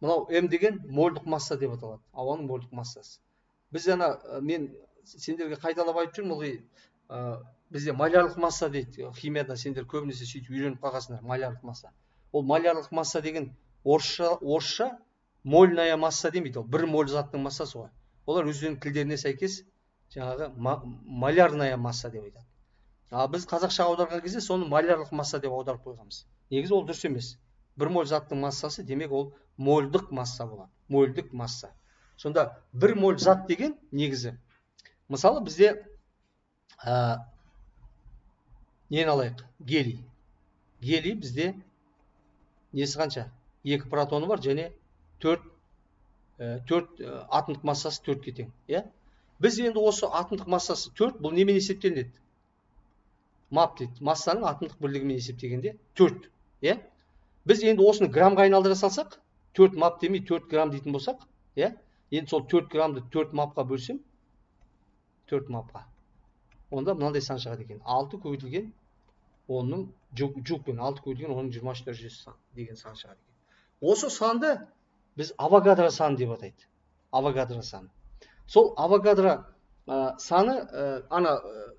мынау м деген мольдық масса деп аталады ауаның мольдық массасы. Біз ана мен сендерге қайталап айтып жүрмін ылғи бізде малярлық масса дейді. Химияда сендер көбінесе сөйтіп үйреніп қалғансыңдар малярлық масса. Ол малярлық масса деген орысша орысша мольная масса демейді ол. Бір моль заттың массасы ғой. Олар өздерінің тілдеріне сәйкес жаңағы малярная масса деп айтады. Ал біз қазақшаға аударған кезде соны малярлық масса деп аударып қойғанбыз. Негізі ол дұрыс емес. Бір моль заттың массасы демек ол мольдық масса болады. Мольдік масса. Сонда бір моль зат деген негізі. Мысалы бізде ә, нені алайық? Гелий. Гелий бізде несі қанша? Екі протоны бар және төрт ә, төрт ә, атомдық массасы төртке тең иә? Біз енді осы атомдық массасы төрт бұл немен есептелінеді? Мап дейді массаның атомдық бірлігімен есептегенде төрт иә? Біз енді осыны граммға айналдыра салсақ төрт мап демей төрт грамм дейтін болсақ иә? Енді сол төрт граммды төрт мапқа бөлсем төрт мапқа. Онда мынандай сан шығады екен. Алты көбейтілген онның жукпен алты көбейтілген онның жиырма үш дәрежесі деген сан шығады екен. Осы санды біз авогадро саны деп атайды. Авогадро саны. Сол авогадро ә, саны ә, ана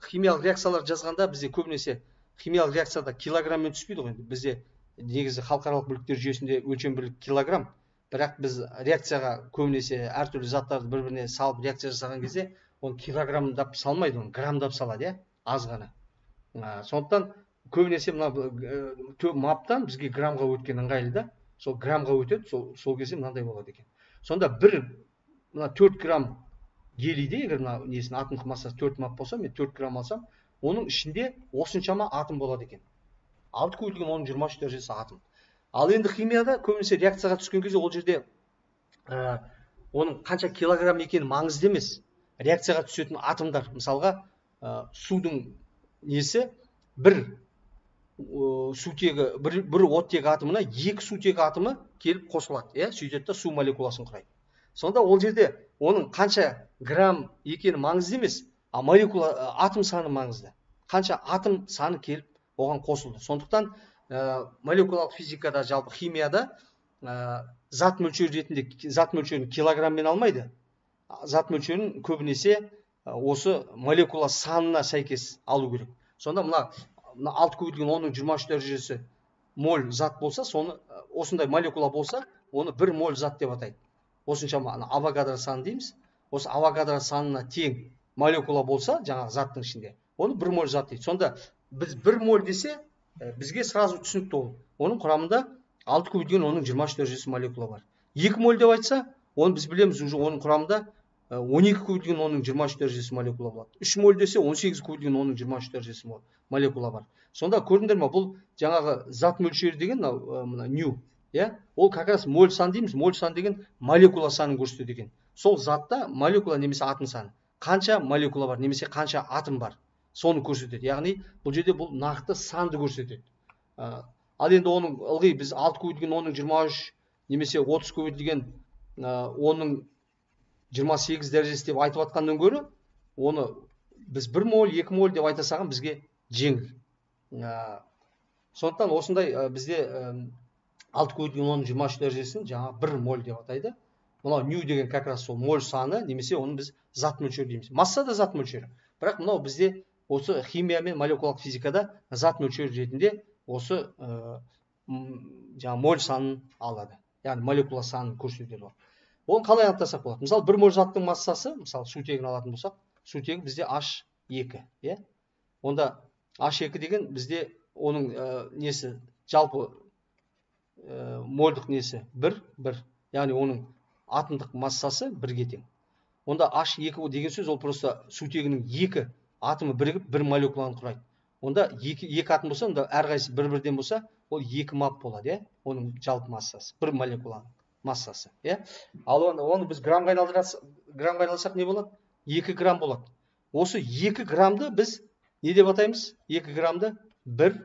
химиялық реакциялар жазғанда бізде көбінесе химиялық реакцияда килограмммен түспейді ғой. Енді бізде негізі халықаралық бүліктер жүйесінде өлшем бірлік килограмм. Бірақ біз реакцияға көбінесе әртүрлі заттарды бір біріне салып реакция жасаған кезде оны килограммдап салмайды оны граммдап салады иә? аз ғана. Ә, сондықтан көбінесе мына маптан бізге граммға өткен ыңғайлы да сол граммға өтеді сол, сол кезде мынандай болады екен. Сонда бір мына төрт грамм гелийде егер мына несін атомдық массасы төрт мап болса мен төрт грамм алсам оның ішінде осыншама атом болады екен. Алты көбейтілген оның жиырма үш дәрежесі атом. Ал енді химияда көбінесе реакцияға түскен кезде ол жерде ә, оның қанша килограмм екені маңызды емес. Реакцияға түсетін атомдар мысалға ә, судың несі бір сутегі бір, бір оттегі атомына екі сутегі атомы келіп қосылады иә? Сөйтеді да су молекуласын құрайды. Сонда ол жерде оның қанша грамм екені маңызды емес а молекула атом саны маңызды. Қанша атом саны келіп оған қосылды. Сондықтан ә, молекулалық физикада жалпы химияда ә, зат мөлшері ретінде зат мөлшерін килограмммен алмайды. Зат мөлшерін көбінесе осы молекула санына сәйкес алу керек. Сонда мына мына алты көбейтілген онның жиырма үш дәрежесі моль зат болса соны осындай молекула болса оны бір моль зат деп атайды. Осыншама авогадро саны дейміз. Осы авогадро санына тең молекула болса жаңағы заттың ішінде оны бір моль зат дейді. Сонда біз бір моль десе бізге сразу түсінікті ол. Оның құрамында алты көбейтілген онның жиырма үш дәрежесі молекула бар. Екі моль деп айтса оны біз білеміз уже оның құрамында он екі көбейтілген онның жиырма үш дәрежесі молекула болады. Үш моль десе он сегіз көбейтілген онның жиырма үш дәрежесі молекула бар. Сонда көрдіңдер ма бұл жаңағы зат мөлшері деген мынау мына ню иә? Ол как раз моль сан дейміз моль сан деген молекула санын көрсетеді екен. Сол затта молекула немесе атом саны қанша молекула бар немесе қанша атом бар соны көрсетеді. Яғни бұл жерде бұл нақты санды көрсетеді. Ал енді оның ылғи біз алты көбейтілген онның жиырма үш немесе отыз көбейтілген онның жиырма сегіз дәрежесі деп айтып жатқаннан гөрі оны біз бір моль екі моль деп айта салған бізге жеңіл. Ә, сондықтан осындай ә, бізде ә, алты көбейтілген онның жиырма үш дәрежесін жаңағы бір моль деп атайды. Мынау ню деген как раз сол моль саны немесе оны біз зат мөлшері дейміз. Масса да зат мөлшері. Бірақ мынау бізде осы химия мен молекулалық физикада зат мөлшері ретінде осы ә, жаңағы моль санын алады. Яғни молекула санын көрсетеді оны қалай анықтасақ болады? Мысалы бір моль заттың массасы мысалы сутегін алатын болсақ сутегі бізде h екі иә? Онда h екі деген бізде оның ә, несі жалпы ә, мольдық несі бір бір. Яғни оның атомдық массасы бірге тең. Онда h екі деген сөз ол просто сутегінің екі атомы бірігіп бір молекуланы құрайды. Онда екі, екі атом болса онда әрқайсысы бір бірден болса ол екі мап болады иә? Оның жалпы массасы бір молекуланың массасы иә? Ал оны, оны біз граммға граммға айналсақ не болады? Екі грамм болады. Осы екі граммды біз не деп атаймыз? Екі граммды бір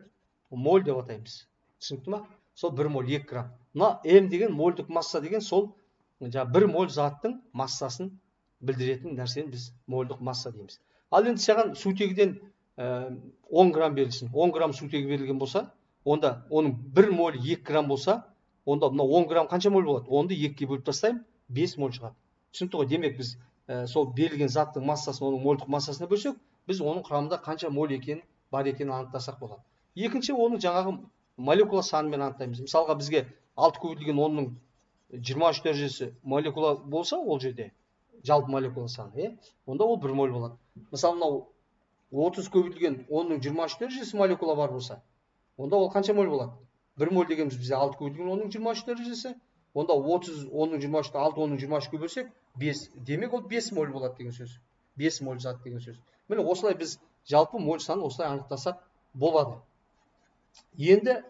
моль деп атаймыз. Түсінікті ма? Сол бір моль екі грамм. Мына м деген мольдік масса деген сол жаңағы бір моль заттың массасын білдіретін нәрсені біз мольдық масса дейміз. Ал енді саған сутегіден он грамм берілсін. он грамм сутегі берілген болса онда оның бір моль екі грамм болса онда мына он грамм қанша моль болады? Онды екіге бөліп тастаймын бес моль шығады. Түсінікті ғой демек біз ә, сол берілген заттың массасын оның мольдық массасына бөлсек біз оның құрамында қанша моль екенін бар екенін анықтасақ болады. Екінші оны жаңағы молекула санымен анықтаймыз. Мысалға бізге алты көбейтілген онның жиырма үш дәрежесі молекула болса ол жерде жалпы молекула саны иә? Онда ол бір моль болады. Мысалы мынау отыз көбейтілген онның жиырма үш дәрежесі молекула бар болса онда ол қанша моль болады? Бір моль дегеніміз бізде алты көбейтілген онның жиырма үш дәрежесі онда отыз онның жиырма үшті алты онның жиырма үшке бөлсек бес демек ол бес моль болады деген сөз бес моль зат деген сөз міне осылай біз жалпы моль санын осылай анықтасақ болады енді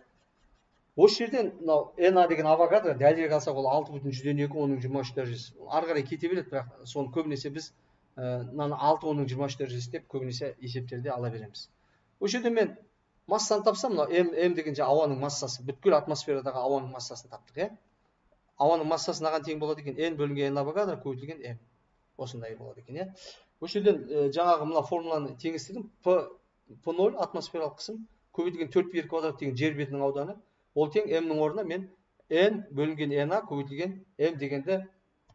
осы жерден мынау на деген авогадро дәлірек алсақ ол алты бүтін жүзден екі оның жиырма үш дәрежесі ары қарай кете береді бірақ соны көбінесе біз мынаны алты оның жиырма үш дәрежесі деп көбінесе есептерде ала береміз осы жерде мен массаны тапсам мынау м м деген жаңағы ауаның массасы бүткіл атмосферадағы ауаның массасын таптық иә? Ауаның массасы мынаған тең болады екен n бөлінген n авогадро көбейтілген м. Осындай болады екен иә? Осы жерден жаңағы мына формуланы теңестірдім. П п ноль атмосфералық қысым көбейтілген төрт бер квадрат деген жер бетінің ауданы. Ол тең м-нің орнына мен n бөлінген n а көбейтілген м дегенді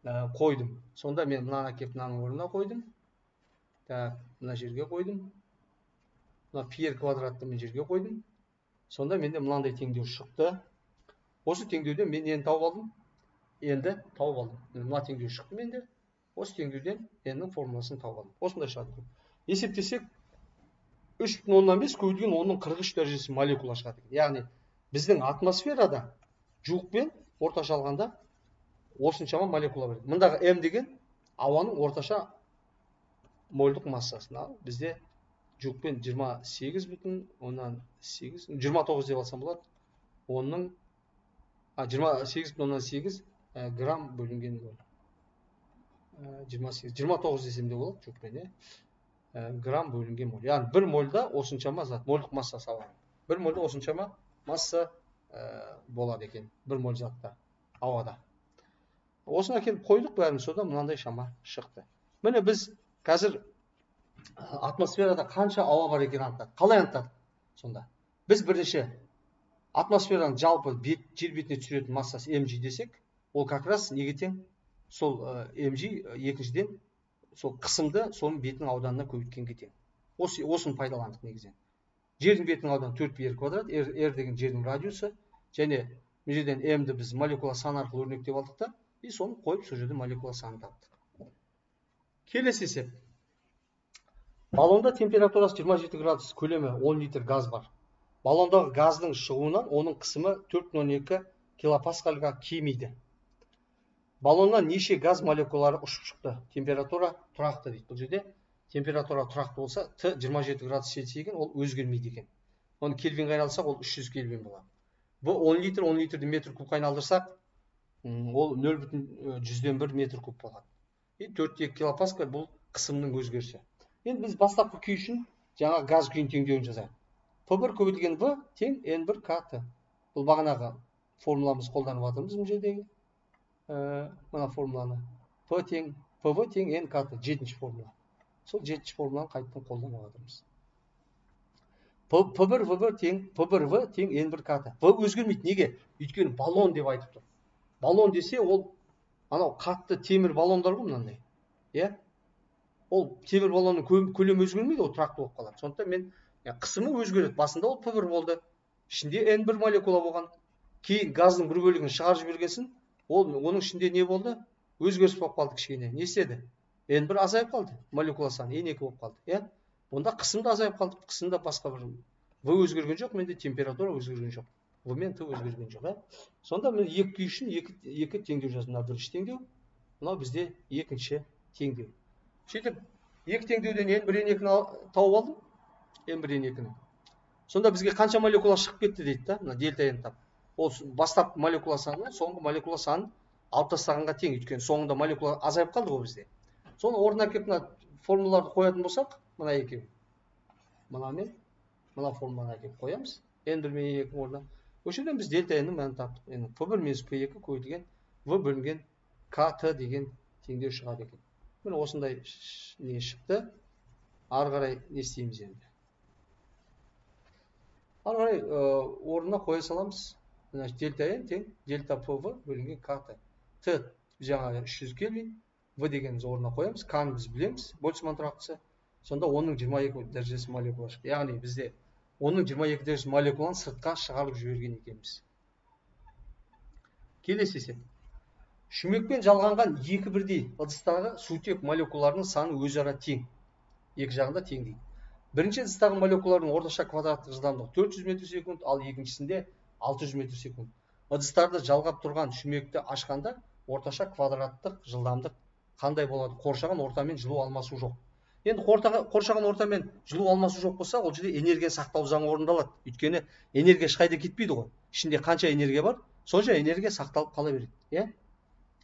ә, қойдым. Сонда мен мынаны әкеліп мынаның орнына қойдым. Так мына жерге қойдым. Мына пьер квадратты мен жерге қойдым. Сонда менде мынандай теңдеу шықты. Осы теңдеуден мен нені тауып алдым? Енді тауып алдым. Мына теңдеу шықты менде. Осы теңдеуден ннің формуласын тауып алдым. Осындай шығады есептесек үш бүтін оннан бес көбейтілген онның қырық үш дәрежесі молекула шығады яғни біздің атмосферада жуықпен орташа алғанда осыншама молекула бар мындағы м деген ауаның орташа мольдық массасы ал бізде жуықпен 28 бүтін оннан сегіз жиырма тоғыз деп алсам болады. Оның а жиырма сегіз бүтін оннан сегіз грамм бөлінген моль жиырма сегіз жиырма тоғыз десем де болады жуықпен иә грамм бөлінген моль. Яғни бір мольда осыншама зат мольдық массасы ауаның бір мольда осыншама масса ә, болады екен бір моль затта ауада. Осыны әкеліп қойдық бәрін содан мынандай шама шықты. Міне біз қазір атмосферада қанша ауа бар екенін анықтадық қалай анықтадық сонда? Біз бірінші атмосфераның жалпы бет, жер бетіне түсіретін массасы mg десек ол как раз неге тең? Сол mg екіншіден сол қысымды соның бетінің ауданына көбейткенге тең. Осы осыны пайдаландық негізінен. Жердің бетінің ауданы төрт пи квадрат r, деген жердің радиусы және мына жерден м-ді біз молекула саны арқылы өрнектеп алдық та и соны қойып сол жерде молекула санын таптық. Келесі есеп. Баллонда температурасы 27 градус көлемі 10 литр газ бар. Баллондағы газдың шығуынан оның қысымы 4.12 килопаскальға кемиді. Баллоннан неше газ молекулалары ұшып шықты? Температура тұрақты дейді. Бұл жерде температура тұрақты болса т 27 градус цельсий екен ол өзгермейді екен. Оны кельвинге айналдырсақ ол 300 кельвин болады. Бұл 10 литр 10 литрді метр кубқа айналдырсақ ол нөл бүтін жүзден бір метр куб болады. И төрт екі килопаскаль бұл қысымның өзгерісі. Енді біз бастапқы күй үшін жаңа газ күйін теңдеуін жазайық п бір көбейтілген в тең н бір кт бұл бағанағы формуламызды қолданып жатырмыз мына жердегі. Мына формуланы. П тең пв тең н кт жетінші формула. Сол жетінші формуланы қайтадан қолданып жатырмыз. П бір в бір тең п бір в тең н бір кт в өзгермейді. Неге? Өйткені баллон деп айтып тұр. Баллон десе ол анау қатты темір баллондар ғой мынандай. Иә? Ол темір баллонның көлемі өзгермейді ол тұрақты болып қалады. Сондықтан мен қысымы өзгереді. Басында ол п бір болды. Ішінде н бір молекула болған. Кейін газдың бір бөлігін шығарып жіберген ол оның ішінде не болды? Өзгеріс болып қалды кішкене. Не істеді? Н бір азайып қалды. Молекула саны н екі болып қалды. Иә онда қысым да азайып қалды. Қысымда басқа бір в өзгерген жоқ менде температура өзгерген жоқ. В мен т өзгерген жоқ иә сонда мен екі күй үшін екі, екі теңдеу жаздым. Мынау бірінші теңдеу мынау бізде екінші теңдеу. Сөйтіп екі теңдеуден н бір н екіні тауып алдым. Н бір н екіні. Сонда бізге қанша молекула шығып кетті дейді да мына дельта н тап. Ол бастапқы молекула саны соңғы молекула санын алып тастағанға тең. Өйткені соңында молекула азайып қалды ғой бізде. Соны орнына әкеліп мына формулаларды қоятын болсақ мына екеуі. Мына мен мына формуланы әкеліп қоямыз. Н бір мен н екінің орнына. Осы жерден біз дельта ннің мәнін таптық енді п бір минус п екі көбейтілген в бөлінген кт деген теңдеу шығады екен. Міне осындай не шықты. Ары қарай не істейміз енді? Ары қарай орнына қоя саламыз. Значит дельта н тең дельта пв бөлінген кт т жаңағы үш жүз кельвин в дегеніміз орнына қоямыз. К біз білеміз. Больцман тұрақтысы. Сонда оның 22 дәрежесі молекула шықты яғни бізде оның 22 дәрежесі молекуланы сыртқа шығарып жіберген екенбіз. Келесі есеп. Шүмекпен жалғанған екі бірдей ыдыстағы сутек молекулаларының саны өзара тең. Екі жағында тең дейді. Бірінші ыдыстағы молекулалардың орташа квадраттық жылдамдығы 400 метр секунд ал екіншісінде 600 метр секунд. Ыдыстарды жалғап тұрған шүмекті ашқанда орташа квадраттық жылдамдық қандай болады? Қоршаған ортамен жылу алмасу жоқ. Енді қоршаған ортамен жылу алмасу жоқ болса ол жерде энергия сақтау заңы орындалады. Өйткені энергия ешқайда кетпейді ғой. Ішінде қанша энергия бар сонша энергия сақталып қала береді иә?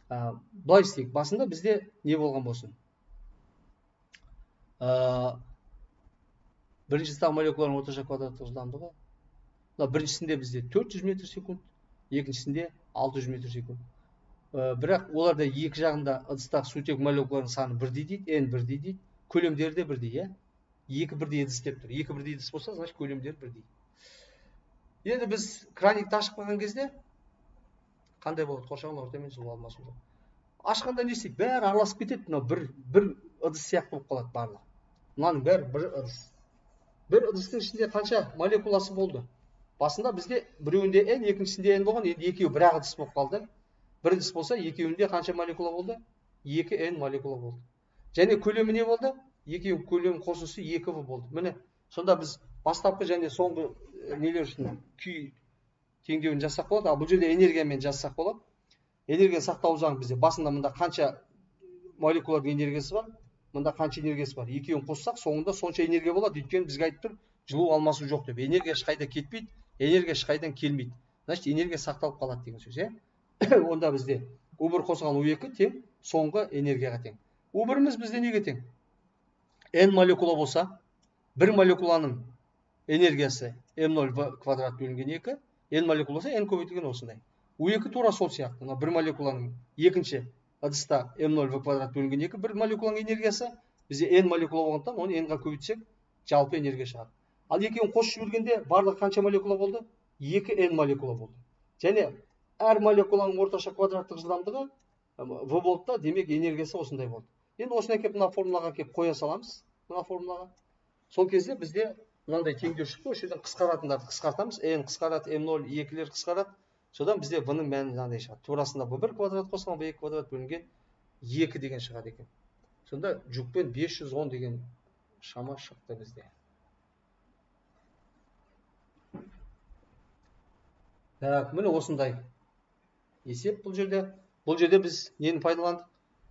Ә, былай істейік басында бізде не болған болсын? Ә, бірінші став молекуланың орташа квадраттық жылдамдығы. Мына біріншісінде бізде 400 метр секунд екіншісінде 600 метр секунд. Ә, бірақ оларда екі жағында ыдыстағы сутек молекулаларының саны бірдей дейді n бірдей дейді көлемдері де бірдей иә? Екі бірдей ыдыс деп тұр. Екі бірдей ыдыс болса значит көлемдері бірдей. Енді біз краникті ашып қойған кезде қандай болады қоршаған ортамен жылу алмасу жоқ ашқанда не істейді бәрі араласып кетеді мынау бір бір ыдыс сияқты болып қалады барлығы. Мынаның бәрі бір ыдыс. Бір ыдыстың ішінде қанша молекуласы болды? Басында бізде біреуінде n екіншісінде n болған енді екеуі бір ақ ыдыс болып қалды. Бір ыдыс болса екеуінде қанша молекула болды? Екі n молекула болды. Және көлемі не болды? Екеуінің көлемі қосылысы екі в болды. Міне сонда біз бастапқы және соңғы нелер үшін? Күй теңдеуін жазсақ болады. Ал бұл жерде энергиямен жазсақ болады. Энергия сақтау заңы бізде. Басында мында қанша молекулардың энергиясы бар мында қанша энергиясы бар. Екеуін қоссақ соңында сонша энергия болады. Өйткені бізге айтып тұр жылу алмасу жоқ деп. Энергия ешқайда кетпейді энергия ешқайдан келмейді. Значит энергия сақталып қалады деген сөз иә? <coughs> Онда бізде у бір қосылған у екі тең соңғы энергияға тең. У біріміз бізде неге тең? N молекула болса бір молекуланың энергиясы м0 в квадрат бөлінген екі n молекула болса n көбейтілген осындай у екі тура сол сияқты мына бір молекуланың екінші ыдыста м0 в квадрат бөлінген екі бір молекуланың энергиясы бізде n молекула болғандықтан оны n ға көбейтсек жалпы энергия шығады ал екеуін қосып жібергенде барлығы қанша молекула болды екі n молекула болды және әр молекуланың орташа квадраттық жылдамдығы в болды да демек энергиясы осындай болды енді осыны әкеліп мына формулаға әкеліп қоя саламыз мына формулаға сол кезде бізде мынандай теңдеу шықты осы жерден қысқаратындарды қысқартамыз. N қысқарады м ноль екілер қысқарады. Содан бізде в ның мәні мынандай шығады турасында в бір квадрат қосылған в екі квадрат бөлінген екі деген шығады екен. Сонда жүкпен 510 деген шама шықты бізде. Так міне осындай есеп бұл жерде. Бұл жерде біз нені пайдаландық?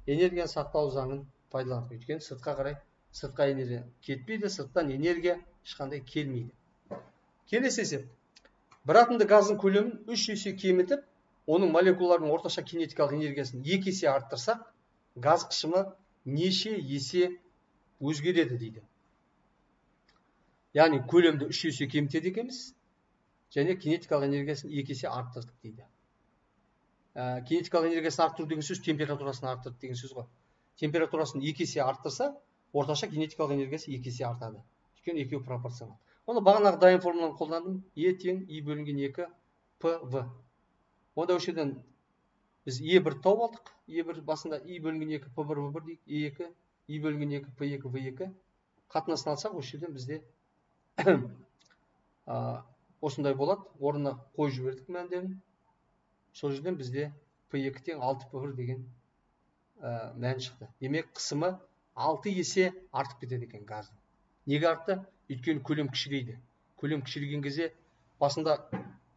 Энергияны сақтау заңын пайдаландық. Өйткені сыртқа қарай сыртқа энергия кетпейді сырттан энергия ешқандай келмейді. Келесі есеп. Бір атомды газдың көлемін үш есе кемітіп оның молекулаларының орташа кинетикалық энергиясын екі есе арттырсақ газ қышымы неше есе өзгереді дейді. Яғни көлемді үш есе кемітеді екенбіз және кинетикалық энергиясын екі есе арттырдық дейді. Ә, кинетикалық энергиясын арттыру деген сөз температурасын арттырды деген сөз ғой. Температурасын екі есе арттырса орташа кинетикалық энергиясы екі есе артады. Өйткені екеуі пропорционал оны бағанағы дайын формуланы қолдандым е тең и бөлінген екі п в. Онда осы жерден біз е бір тауып алдық. Е бір басында и бөлінген екі п бір в бір дейік. Е екі и бөлінген екі п екі в екі. Қатынасын алсақ осы жерден бізде <clears throat> осындай болады. Орнына қойып жібердік мәндерін. Сол жерден бізде P2 тең 6 P1 деген ә, мән шықты. Демек қысымы 6 есе артып кетеді екен газдың неге артты? Өйткені көлем кішірейді. Көлем кішірейген кезде басында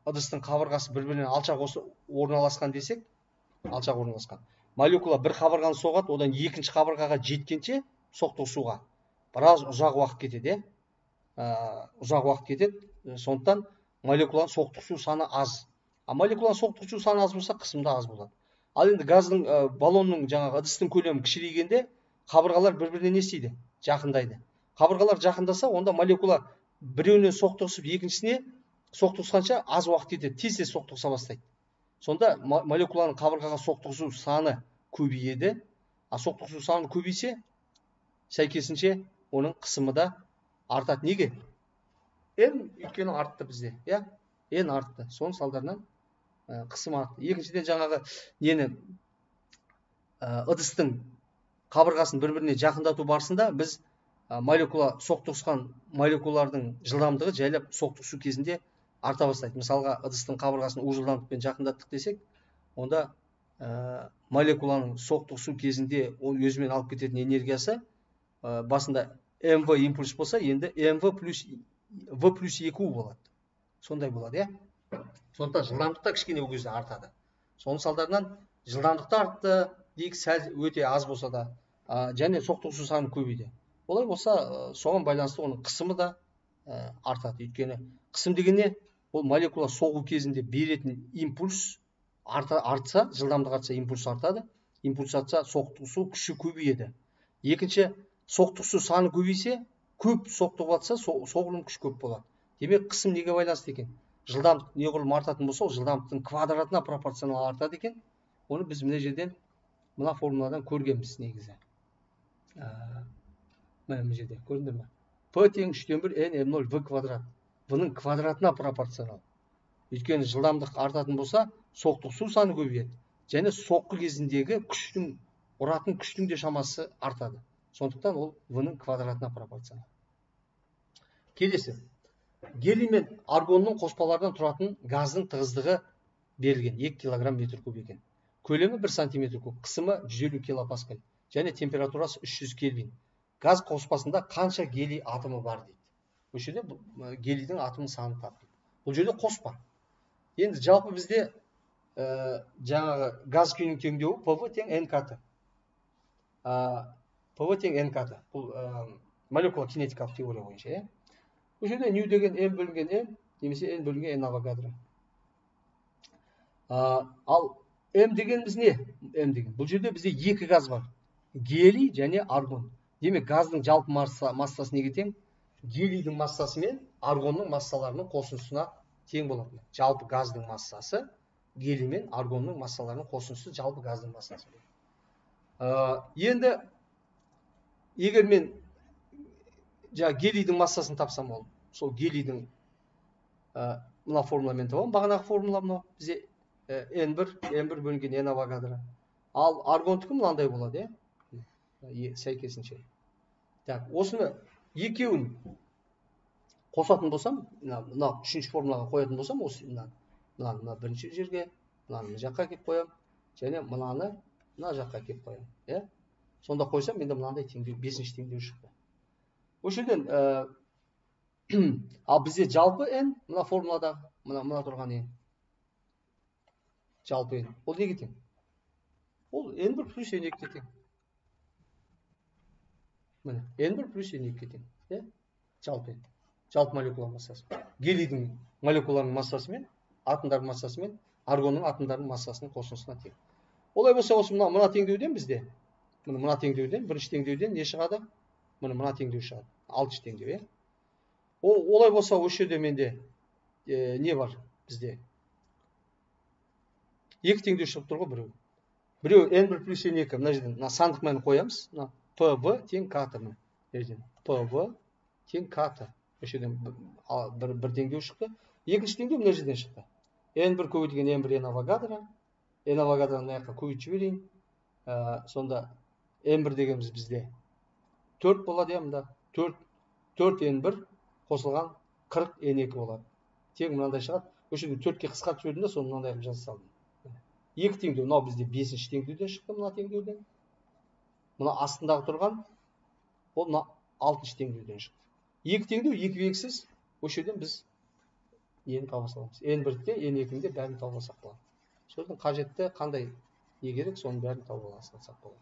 ыдыстың қабырғасы бір бірінен алшақ орналасқан десек алшақ орналасқан. Молекула бір қабырғаны соғады одан екінші қабырғаға жеткенше соқтығысуға біраз ұзақ уақыт кетеді иә ұзақ уақыт кетеді сондықтан молекуланың соқтығысу саны аз. А молекуланың соқтығысу саны аз болса қысым да аз болады. Ал енді газдың ә, баллонның жаңағы ыдыстың көлемі кішірейгенде қабырғалар бір біріне не істейді? Жақындайды. Қабырғалар жақындаса онда молекула біреуіне соқтығысып екіншісіне соқтығысқанша аз уақыт кетеді тез тез соқтығыса бастайды. Сонда молекуланың қабырғаға соқтығысу саны көбейеді. А соқтығысу саны көбейсе сәйкесінше оның қысымы да артады. Неге? Н өйткені артты бізде иә? Н артты. Соның салдарынан қысым артты. Екіншіден жаңағы нені? Ыдыстың қабырғасын бір біріне жақындату барысында біз молекула соқтығысқан молекулалардың жылдамдығы жайлап соқтығысу кезінде арта бастайды. Мысалға ыдыстың қабырғасын у жылдамдықпен жақындаттық десек онда ә, молекуланың соқтығысу кезінде ол өзімен алып кететін энергиясы ә, басында мв импульс болса енді мв плюс в плюс екі у болады. Сондай болады иә? Сондықтан жылдамдық та кішкене ол кезде артады. Соның салдарынан жылдамдық та артты дейік сәл өте аз болса да ә, және соқтығысу саны көбейді. Олай болса ә, соған байланысты оның қысымы да ә, артады. Өйткені қысым деген не ол молекула соғу кезінде беретін импульс арта, артса жылдамдық артса импульс артады. Импульс артса соқтығысу күші көбейеді. Екінші соқтығысу саны көбейсе көп соқтығып жатса соғұрлым күш көп болады. Демек қысым неге байланысты екен? Жылдамдық неғұрлым артатын болса ол жылдамдықтың квадратына пропорционал артады екен. Оны біз мына жерден мына формуладан көргенбіз негізі. Ә, мына жерде көрдіңдер ма п тең үштен бір н м ноль в квадрат. В ның квадратына пропорционал. Өйткені жылдамдық артатын болса соқтығысу саны көбейеді. Және соққы кезіндегі күштің ұратын күштің де шамасы артады. Сондықтан ол в ның квадратына пропорционал. Келесі. Гелий мен аргонның қоспаларынан тұратын газдың тығыздығы берілген. 2 килограмм метр куб екен. Көлемі 1 сантиметр куб қысымы 150 килопаскаль және температурасы 300 кельвин. Газ қоспасында қанша гелий атомы бар дейді. Бұл жерде гелийдің атомның санын тап бұл жерде қоспа. Енді жалпы бізде ә, жаңағы газ күйінің теңдеуі пв тең нкт ә, пв тең нкт бұл ә, молекула кинетикалық теория бойынша иә. Бұл жерде нью деген м бөлінген м немесе н бөлінген н авогадро. Ә, ал м дегеніміз не? М деген. Бұл жерде бізде екі газ бар. Гелий және аргон. Демек газдың жалпы масса, массасы неге тең? Гелийдің массасы мен аргонның массаларының қосындысына тең болады жалпы газдың массасы гелий мен аргонның массаларының қосындысы жалпы газдың массасы. Ә, енді егер мен жаңағы гелийдің массасын тапсам ол сол гелийдің ә, мына формуламен табамын бағанағы формула мынау бізде н бір н бір бөлінген н авогадро ал аргондікі мынандай болады иә сәйкесінше так осыны екеуін қосатын болсам мына үшінші формулаға қоятын болсам осы мына мынаны мына бірінші жерге мынаны мына жаққа әкеліп қоямын және мынаны мына жаққа әкеліп қоямын иә сонда қойсам енді мынандай теңдеу бесінші теңдеу шықты осы жерден ал бізде жалпы n мына формулада мына мына тұрған n жалпы n ол неге тең? Ол n бір плюс n екіге тең. Міне n бір плюс n екіге тең иә? Жалпы жалпы молекула массасы. Гелийдің молекуланың массасы мен атомдардың массасы мен аргонның атомдарының массасының қосындысына тең. Олай болса осы мына мына теңдеуден бізде. Міне мына теңдеуден бірінші теңдеуден не шығады? Міне мына теңдеу шығады. Алтыншы теңдеу иә? Ол олай болса осы жерде менде не бар бізде? Екі теңдеу шығып тұр ғой біреу. Біреу n бір плюс n екі. Мына жерден мына сандық мәнін қоямыз. Мына пв тең кт міне пв тең кт осы жерден бір, бір теңдеу шықты екінші теңдеу мына жерден шықты. N бір көбейтілген n бір н авогадро. Н авогадроны мына жаққа көбейтіп жіберейін. Ә, сонда n бір дегеніміз бізде төрт болады иә мында. Төрт төрт n бір қосылған қырық n екі болады. Тең мынандай шығады. Осы жерде төртке қысқартып жібердім да соны мынандай қылып жаза салдым. Екі теңдеу. Мынау бізде бесінші теңдеуден шықты мына теңдеуден. Мына астындағы тұрған ол мына алтыншы теңдеуден шықты. Екі теңдеу екі белгісіз. Осы жерден біз нені таба саламыз. Н бірді де н екіні де бәрін тауып алсақ болады жерден қажетті қандай не керек соның бәрін тауып ала салсақ болады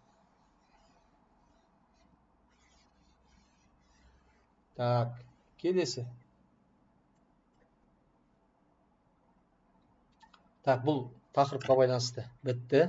так келесі. Так бұл тақырыпқа байланысты бітті.